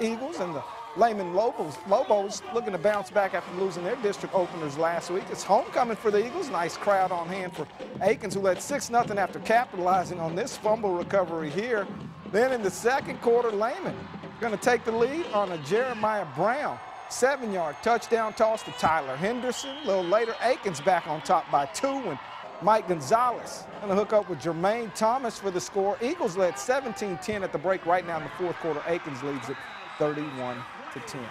Eagles and the Lehman Lobos, Lobos looking to bounce back after losing their district openers last week. It's homecoming for the Eagles. Nice crowd on hand for Akins, who led 6 0 after capitalizing on this fumble recovery here. Then in the second quarter, Lehman going to take the lead on a Jeremiah Brown seven yard touchdown toss to Tyler Henderson. A little later, Akins back on top by two when Mike Gonzalez going to hook up with Jermaine Thomas for the score. Eagles led 17 10 at the break right now in the fourth quarter. Akins leads it 31 to 10.